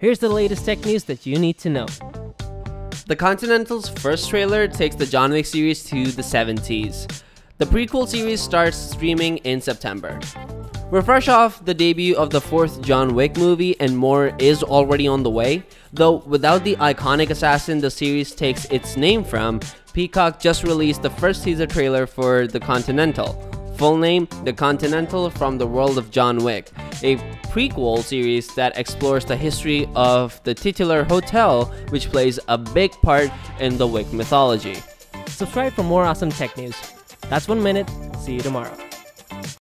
Here's the latest tech news that you need to know. The Continental's first trailer takes the John Wick series to the 70s. The prequel series starts streaming in September. We're fresh off the debut of the fourth John Wick movie, and more is already on the way. Though without the iconic assassin the series takes its name from, Peacock just released the first teaser trailer for The Continental. Full name The Continental from the World of John Wick, a prequel series that explores the history of the titular hotel, which plays a big part in the Wick mythology. Subscribe for more awesome tech news. That's one minute. See you tomorrow.